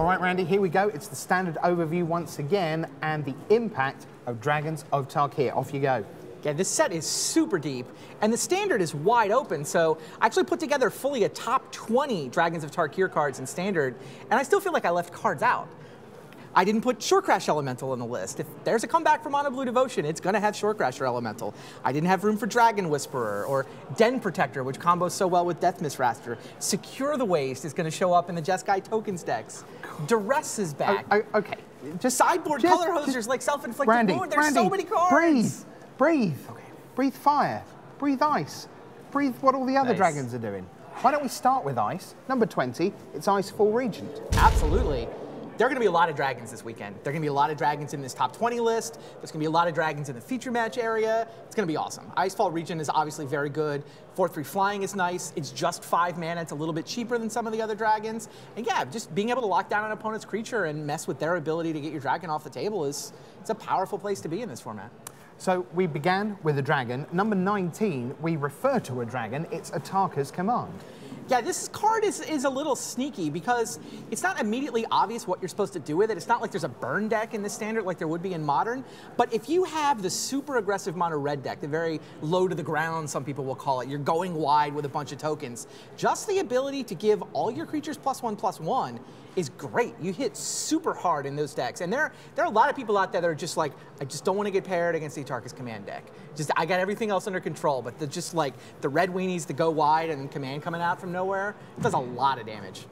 All right, Randy, here we go. It's the standard overview once again and the impact of Dragons of Tarkir. Off you go. Yeah, this set is super deep, and the standard is wide open, so I actually put together fully a top 20 Dragons of Tarkir cards in standard, and I still feel like I left cards out. I didn't put Shore Crasher Elemental on the list. If there's a comeback from Mono Blue Devotion, it's going to have Shore Crasher Elemental. I didn't have room for Dragon Whisperer or Den Protector, which combos so well with Death Mist Raptor. Secure the Waste is going to show up in the Jeskai Tokens decks. Duress is back. Oh, oh, okay. Just sideboard just, color hosers just, like self-inflicted wound. There's Randy, so many cards. Breathe, breathe. Okay. Breathe fire, breathe ice, breathe what all the other Nice. dragons are doing. Why don't we start with ice? Number 20, it's Ice Icefall Regent. Absolutely. There are going to be a lot of dragons this weekend. There are going to be a lot of dragons in this top 20 list. There's going to be a lot of dragons in the feature match area. It's going to be awesome. Icefall Regent is obviously very good. 4-3 flying is nice. It's just 5 mana. It's a little bit cheaper than some of the other dragons. And yeah, just being able to lock down an opponent's creature and mess with their ability to get your dragon off the table is it's a powerful place to be in this format. So we began with a dragon. Number 19, we refer to a dragon. It's Atarka's Command. Yeah, this card is, is a little sneaky because it's not immediately obvious what you're supposed to do with it. It's not like there's a burn deck in the standard like there would be in modern. But if you have the super aggressive mono red deck, the very low to the ground, some people will call it, you're going wide with a bunch of tokens, just the ability to give all your creatures plus one plus one is great. You hit super hard in those decks. And there, there are a lot of people out there that are just like, I just don't want to get paired against the Atarka's command deck. Just I got everything else under control, but the, just like the red weenies to go wide and command coming out from nowhere, it does a lot of damage.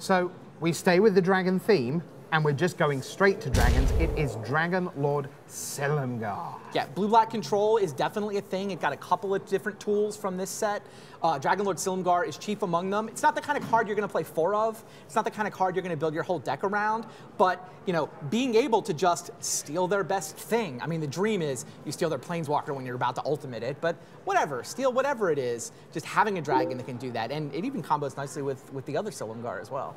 So we stay with the dragon theme, and we're just going straight to dragons. It is Dragon Lord Silumgar. Yeah, blue black control is definitely a thing. It got a couple of different tools from this set. Uh, Dragon Lord Silumgar is chief among them. It's not the kind of card you're going to play four of. It's not the kind of card you're going to build your whole deck around. But you know, being able to just steal their best thing. I mean, the dream is you steal their Planeswalker when you're about to ultimate it. But whatever, steal whatever it is. Just having a dragon that can do that, and it even combos nicely with with the other Silumgar as well.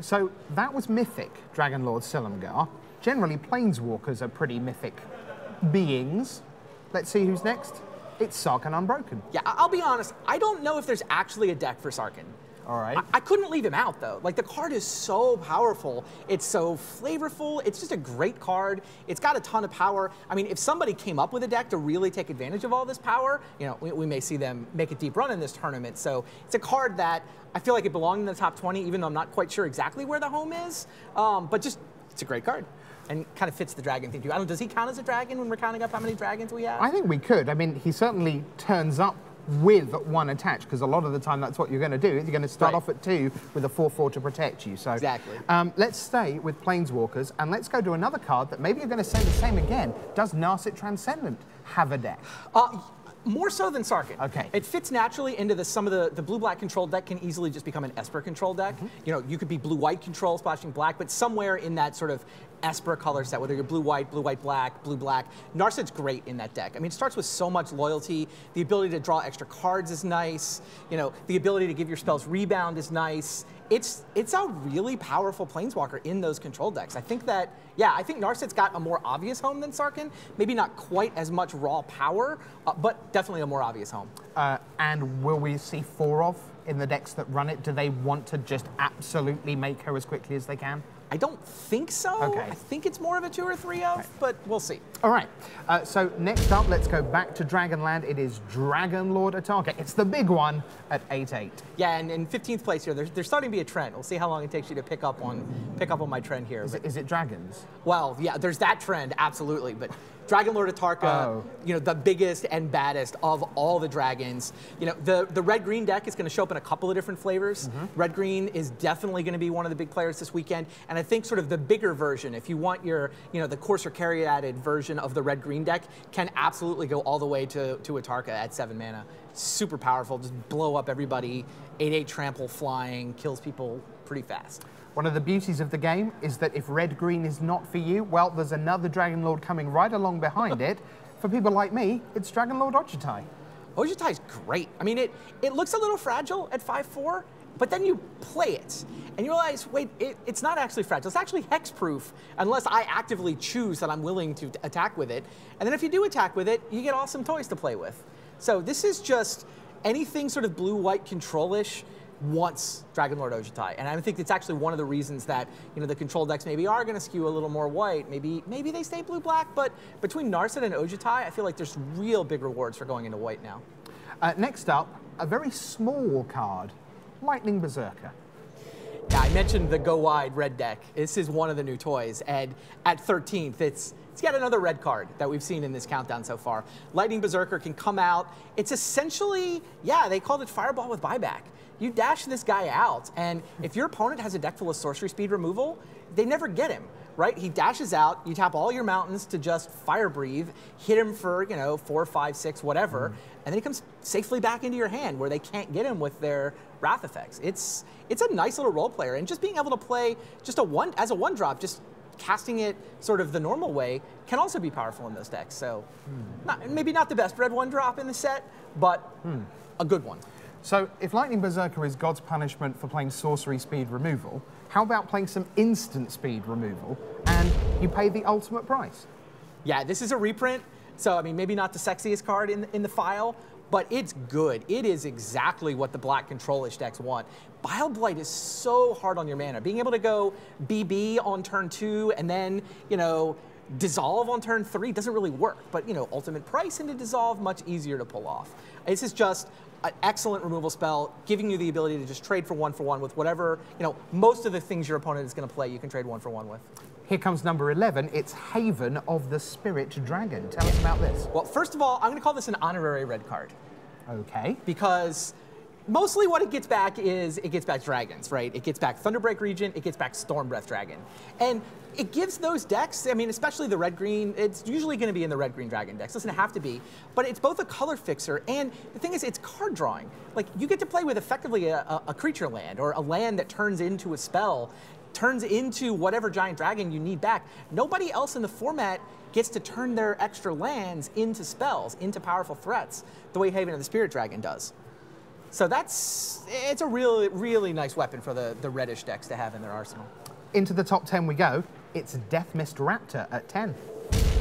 So that was mythic, Dragon Lord Silumgar. Generally, planeswalkers are pretty mythic beings. Let's see who's next. It's Sarkhan Unbroken. Yeah, I'll be honest. I don't know if there's actually a deck for Sarkhan. All right. I, I couldn't leave him out though. Like the card is so powerful. It's so flavorful. It's just a great card. It's got a ton of power. I mean, if somebody came up with a deck to really take advantage of all this power, you know, we, we may see them make a deep run in this tournament. So it's a card that I feel like it belonged in the top 20, even though I'm not quite sure exactly where the home is. Um, but just, it's a great card. And kind of fits the dragon thing too. I don't does he count as a dragon when we're counting up how many dragons we have? I think we could. I mean, he certainly turns up with one attached because a lot of the time that's what you're going to do. You're going to start Right. off at two with a 4-4 to protect you. So Exactly. Um, let's stay with Planeswalkers and let's go to another card that maybe you're going to say the same again. Does Narset Transcendent have a deck? Uh, more so than Sarkhan. Okay. It fits naturally into the some of the the blue black control deck can easily just become an Esper control deck. Mm-hmm. You know, you could be blue white control splashing black, but somewhere in that sort of Esper color set, whether you're blue white, blue white black, blue black, Narset's great in that deck. I mean, it starts with so much loyalty. The ability to draw extra cards is nice. You know, the ability to give your spells rebound is nice. It's it's a really powerful planeswalker in those control decks. I think that yeah, I think Narset's got a more obvious home than Sarkhan. Maybe not quite as much raw power, uh, but definitely a more obvious home. Uh, and will we see four of in the decks that run it? Do they want to just absolutely make her as quickly as they can? I don't think so. Okay. I think it's more of a two or three of, but we'll see. All right. Uh, so next up, let's go back to Dragonland. It is Dragon Lord Atarka. It's the big one at 8-8. Yeah, and in 15th place here, there's, there's starting to be a trend. We'll see how long it takes you to pick up on pick up on my trend here. Is But, it, is it dragons? well, yeah, there's that trend, absolutely. But Dragon Lord Atarka, Oh. you know, the biggest and baddest of all the dragons. You know, the, the red green deck is going to show up in a couple of different flavors. Mm-hmm. Red green is definitely going to be one of the big players this weekend. And I think sort of the bigger version, if you want your, you know, the coarser carry added version of the red green deck, can absolutely go all the way to, to Atarka at seven mana. Super powerful, just blow up everybody. 8 8 trample flying, kills people pretty fast. One of the beauties of the game is that if red green is not for you, well, there's another Dragon Lord coming right along behind it. For people like me, it's Dragon Lord Ojutai. Ojutai is great. I mean, it, it looks a little fragile at 5'4", but then you play it, and you realize, wait, it, it's not actually fragile. It's actually hex-proof, unless I actively choose that I'm willing to attack with it. And then if you do attack with it, you get awesome toys to play with. So this is just anything sort of blue-white control-ish wants Dragon Lord Ojutai. And I think it's actually one of the reasons that, you know, the control decks maybe are going to skew a little more white. Maybe maybe they stay blue-black, but between Narset and Ojutai, I feel like there's real big rewards for going into white now. Uh, next up, a very small card, Lightning Berserker. Yeah, I mentioned the Go Wide red deck. This is one of the new toys, and at 13th, it's it's got another red card that we've seen in this countdown so far. Lightning Berserker can come out. It's essentially, yeah, they called it Fireball with buyback. You dash this guy out, and if your opponent has a deck full of sorcery speed removal, they never get him, right? He dashes out, you tap all your mountains to just fire breathe, hit him for, you know, four, five, six, whatever, mm. and then he comes safely back into your hand where they can't get him with their wrath effects. It's it's a nice little role player, and just being able to play just a one as a one drop, just casting it sort of the normal way can also be powerful in those decks. So, hmm. not, maybe not the best red one drop in the set, but hmm. a good one. So, if Lightning Berserker is God's punishment for playing sorcery speed removal, how about playing some instant speed removal and you pay the ultimate price? Yeah, this is a reprint. So, I mean, maybe not the sexiest card in, in the file, but it's good. It is exactly what the black control-ish decks want. Bile Blight is so hard on your mana. Being able to go BB on turn two and then, you know, dissolve on turn three doesn't really work. But, you know, ultimate price into dissolve, much easier to pull off. This is just an excellent removal spell, giving you the ability to just trade for one for one with whatever, you know, most of the things your opponent is going to play, you can trade one for one with. Here comes number 11. It's Haven of the Spirit Dragon. Tell us about this. Well, first of all, I'm going to call this an honorary red card. Okay. Because mostly what it gets back is it gets back dragons, right? It gets back Thunderbreak Regent, it gets back Stormbreath Dragon. And it gives those decks, I mean, especially the red green, it's usually going to be in the red green dragon decks. It doesn't have to be, but it's both a color fixer and the thing is, it's card drawing. Like, you get to play with effectively a, a, a creature land or a land that turns into a spell, turns into whatever giant dragon you need back. Nobody else in the format gets to turn their extra lands into spells, into powerful threats, the way Haven of the Spirit Dragon does. So that's, it's a really, really nice weapon for the, the reddish decks to have in their arsenal. Into the top 10 we go. It's Death Mist Raptor at 10.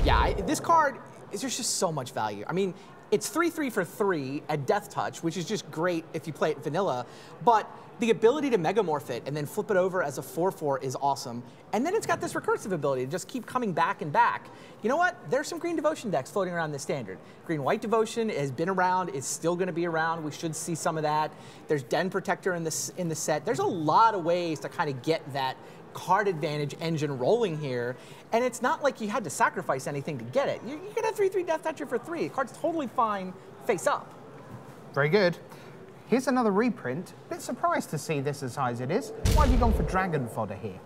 Yeah, I, this card, is there's just so much value. I mean, it's 3-3 for 3 at Death Touch, which is just great if you play it vanilla, but the ability to megamorph it and then flip it over as a 4-4 is awesome. And then it's got this recursive ability to just keep coming back and back. You know what? There's some Green Devotion decks floating around this standard. Green-White Devotion has been around, is still going to be around. We should see some of that. There's Den Protector in, this, in the set. There's a lot of ways to kind of get that card advantage engine rolling here. And it's not like you had to sacrifice anything to get it. You, you get a 3-3 Death Toucher for 3. The card's totally fine face up. Very good. Here's another reprint. Bit surprised to see this as high as it is. Why have you gone for Dragon Fodder here?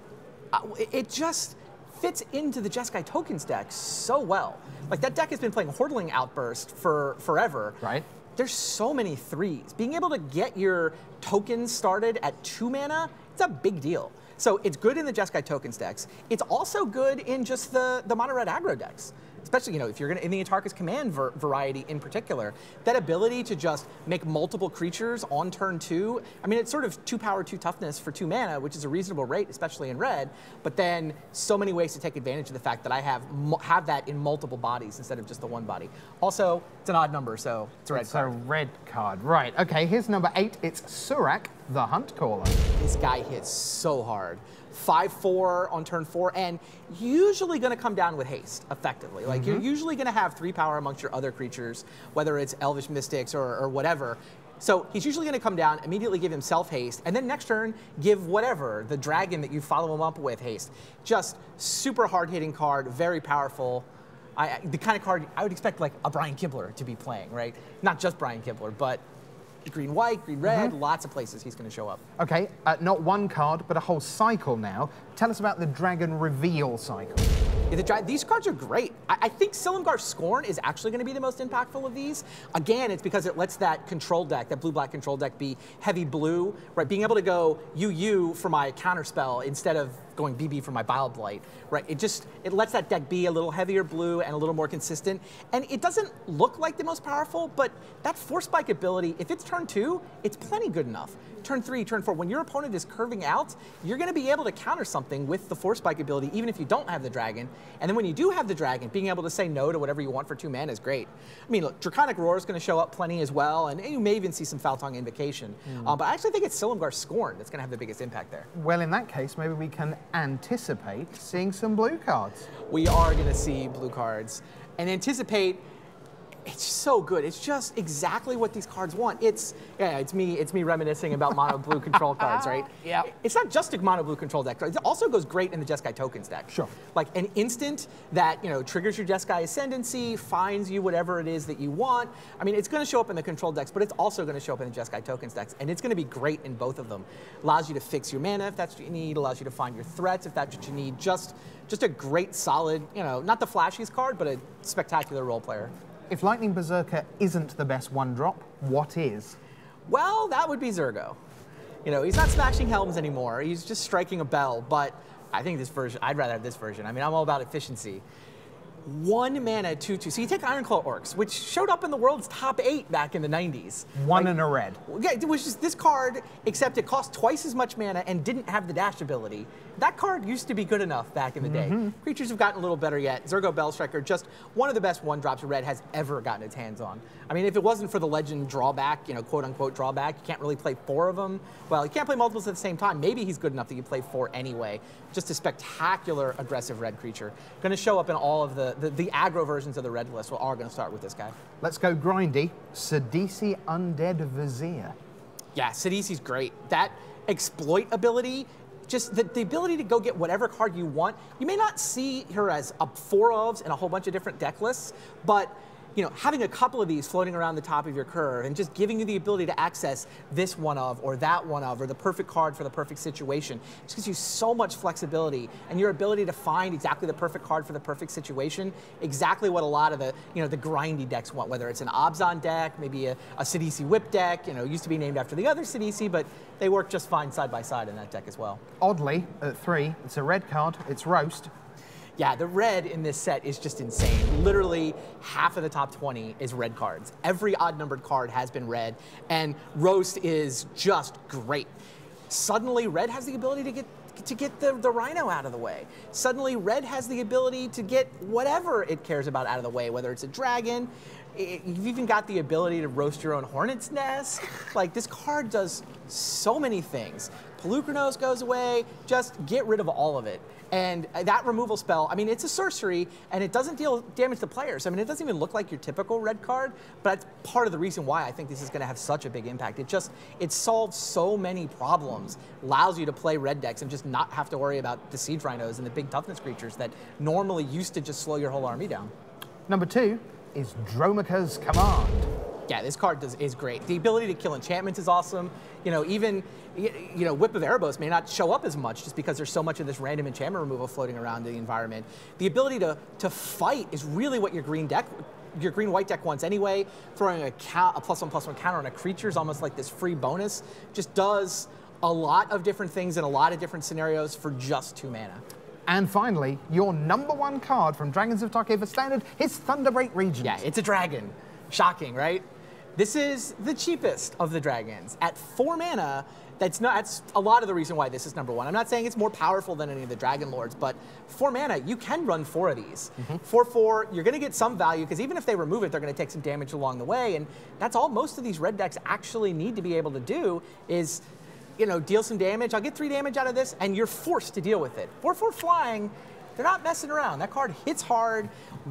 Uh, it just fits into the Jeskai tokens deck so well. Like that deck has been playing Hordeling Outburst for forever. Right. There's so many threes. Being able to get your tokens started at two mana, it's a big deal. So it's good in the Jeskai tokens decks. It's also good in just the, the mono red aggro decks especially you know if you're going to in the Atarka's command variety in particular, that ability to just make multiple creatures on turn two. I mean, it's sort of two power, two toughness for two mana, which is a reasonable rate, especially in red. But then so many ways to take advantage of the fact that I have have that in multiple bodies instead of just the one body. Also, it's an odd number, so it's a red it's card. a red card, right? Okay, here's number eight. It's Surrak, the Hunt Caller. This guy hits so hard. 5-4 on turn 4, and usually going to come down with haste, effectively. Like, mm -hmm. you're mm-hmm. usually going to have 3 power amongst your other creatures, whether it's Elvish Mystics or, or whatever. So he's usually going to come down, immediately give himself haste, and then next turn, give whatever, the dragon that you follow him up with haste. Just super hard-hitting card, very powerful. I, the kind of card I would expect like a Brian Kibler to be playing, right? Not just Brian Kibler, but green white, green red, mm -hmm. lots of places he's going to show up. Okay, uh, not one card, but a whole cycle now. Tell us about the Dragon Reveal cycle. The, these cards are great. I, I think Silumgar Scorn is actually going to be the most impactful of these. Again, it's because it lets that control deck, that blue-black control deck, be heavy blue, right? Being able to go UU for my counter spell instead of going BB for my Bile Blight, right? It just it lets that deck be a little heavier blue and a little more consistent. And it doesn't look like the most powerful, but that Force Spike ability, if it's turn two, it's plenty good enough. Turn three, turn four, when your opponent is curving out, you're going to be able to counter something with the Force Spike ability, even if you don't have the dragon. And then when you do have the dragon, being able to say no to whatever you want for two mana is great. I mean, look, Draconic Roar is going to show up plenty as well, and you may even see some Foul-Tongue Invocation. Mm. Um, but I actually think it's Silumgar Scorn that's going to have the biggest impact there. Well, in that case, maybe we can anticipate seeing some blue cards. We are going to see blue cards and anticipate it's so good. It's just exactly what these cards want. It's yeah, it's me. It's me reminiscing about mono blue control cards, right? Yeah. It's not just a mono blue control deck. It also goes great in the Jeskai tokens deck. Sure. Like an instant that you know triggers your Jeskai ascendancy, finds you whatever it is that you want. I mean, it's going to show up in the control decks, but it's also going to show up in the Jeskai tokens decks, and it's going to be great in both of them. Allows you to fix your mana if that's what you need. Allows you to find your threats if that's what you need. Just just a great, solid, you know, not the flashiest card, but a spectacular role player. If Lightning Berserker isn't the best one drop, what is? Well, that would be Zurgo. You know, he's not smashing helms anymore. He's just striking a bell, but I think this version, I'd rather have this version. I mean, I'm all about efficiency one mana 2 2. So you take Ironclaw Orcs, which showed up in the world's top eight back in the 90s. One like, in a red. Yeah, it was just this card, except it cost twice as much mana and didn't have the dash ability. That card used to be good enough back in the mm -hmm. day. Mm-hmm. Creatures have gotten a little better yet. Zurgo Bellstriker, just one of the best one drops red has ever gotten its hands on. I mean, if it wasn't for the legend drawback, you know, quote unquote drawback, you can't really play four of them. Well, you can't play multiples at the same time. Maybe he's good enough that you play four anyway. Just a spectacular aggressive red creature. Going to show up in all of the, the, the aggro versions of the red list. All going to start with this guy. Let's go grindy. Sidisi Undead Vizier. Yeah, Sidisi's great. That exploit ability just the, the, ability to go get whatever card you want. You may not see her as a four ofs in a whole bunch of different deck lists, but you know, having a couple of these floating around the top of your curve and just giving you the ability to access this one of or that one of or the perfect card for the perfect situation just gives you so much flexibility and your ability to find exactly the perfect card for the perfect situation, exactly what a lot of the, you know, the grindy decks want, whether it's an Abzan deck, maybe a, a Sidisi Whip deck, you know, used to be named after the other Sidisi, but they work just fine side by side in that deck as well. Oddly, at three, it's a red card, it's Roast, yeah, the red in this set is just insane. Literally half of the top 20 is red cards. Every odd numbered card has been red, and Roast is just great. Suddenly, red has the ability to get to get the, the rhino out of the way. Suddenly, red has the ability to get whatever it cares about out of the way, whether it's a dragon, you've even got the ability to roast your own hornet's nest. Like, this card does so many things. Polukranos goes away, just get rid of all of it. And uh, that removal spell, I mean, it's a sorcery, and it doesn't deal damage to players. I mean, it doesn't even look like your typical red card, but that's part of the reason why I think this is going to have such a big impact. It just, it solves so many problems, allows you to play red decks and just not have to worry about the siege rhinos and the big toughness creatures that normally used to just slow your whole army down. Number two is Dromoka's Command yeah, this card does, is great. The ability to kill enchantments is awesome. You know, even you know, Whip of Erebos may not show up as much just because there's so much of this random enchantment removal floating around the environment. The ability to to fight is really what your green deck your green white deck wants anyway. Throwing a, count, a plus one plus one counter on a creature is almost like this free bonus. Just does a lot of different things in a lot of different scenarios for just two mana. And finally, your number one card from Dragons of Tarkir for Standard is Thunderbreak Regent. Yeah, it's a dragon. Shocking, right? This is the cheapest of the dragons. At four mana, that's not that's a lot of the reason why this is number one. I'm not saying it's more powerful than any of the Dragon Lords, but four mana, you can run four of these. Mm -hmm. Four four, you're gonna get some value, because even if they remove it, they're gonna take some damage along the way. And that's all most of these red decks actually need to be able to do is you know, deal some damage. I'll get three damage out of this, and you're forced to deal with it. 4 4 flying, they're not messing around. That card hits hard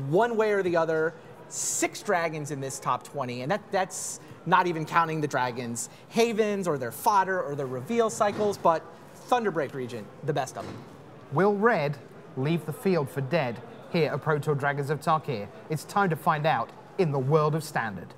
one way or the other six dragons in this top 20, and that, that's not even counting the dragons' havens or their fodder or their reveal cycles, but Thunderbreak Regent, the best of them. Will Red leave the field for dead here at Tour Dragons of Tarkir? It's time to find out in the world of Standard.